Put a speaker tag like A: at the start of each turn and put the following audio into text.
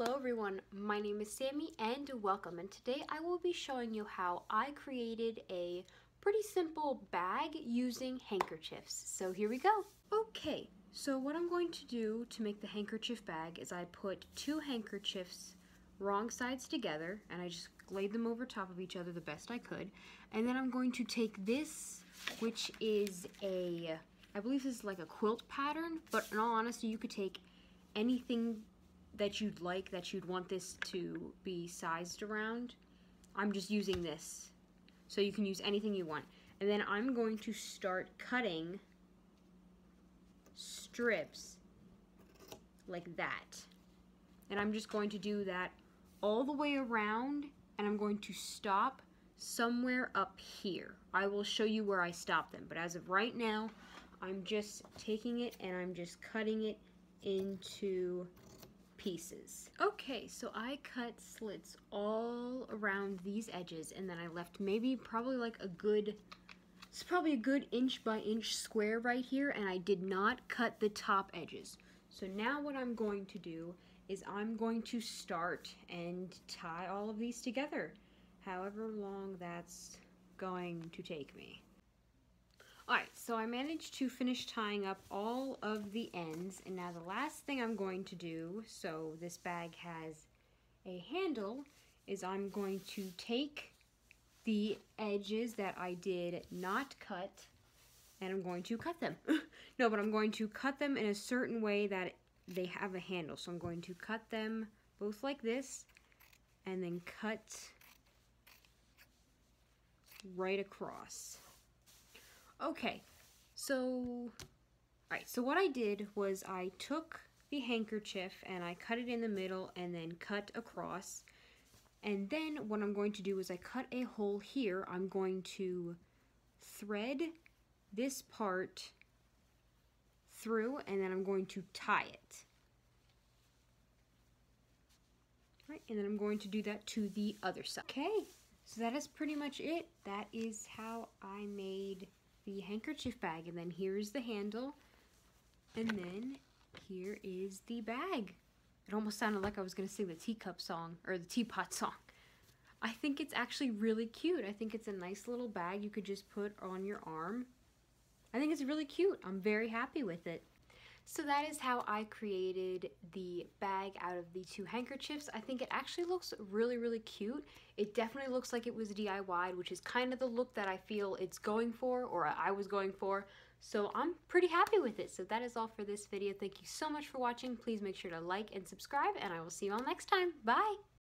A: Hello everyone, my name is Sammy and welcome and today I will be showing you how I created a pretty simple bag using handkerchiefs. So here we go. Okay, so what I'm going to do to make the handkerchief bag is I put two handkerchiefs wrong sides together and I just laid them over top of each other the best I could and then I'm going to take this which is a I believe this is like a quilt pattern but in all honesty you could take anything that you'd like, that you'd want this to be sized around. I'm just using this. So you can use anything you want. And then I'm going to start cutting strips like that. And I'm just going to do that all the way around and I'm going to stop somewhere up here. I will show you where I stop them, but as of right now, I'm just taking it and I'm just cutting it into pieces. Okay, so I cut slits all around these edges and then I left maybe probably like a good, it's probably a good inch by inch square right here and I did not cut the top edges. So now what I'm going to do is I'm going to start and tie all of these together, however long that's going to take me. Alright, so I managed to finish tying up all of the ends, and now the last thing I'm going to do, so this bag has a handle, is I'm going to take the edges that I did not cut, and I'm going to cut them. no, but I'm going to cut them in a certain way that they have a handle. So I'm going to cut them both like this, and then cut right across. Okay, so, alright, so what I did was I took the handkerchief and I cut it in the middle and then cut across. And then what I'm going to do is I cut a hole here. I'm going to thread this part through and then I'm going to tie it. Right, and then I'm going to do that to the other side. Okay, so that is pretty much it. That is how I made the handkerchief bag and then here's the handle and then here is the bag. It almost sounded like I was going to sing the teacup song or the teapot song. I think it's actually really cute. I think it's a nice little bag you could just put on your arm. I think it's really cute. I'm very happy with it. So that is how I created the bag out of the two handkerchiefs. I think it actually looks really, really cute. It definitely looks like it was DIYed, which is kind of the look that I feel it's going for, or I was going for. So I'm pretty happy with it. So that is all for this video. Thank you so much for watching. Please make sure to like and subscribe, and I will see you all next time. Bye!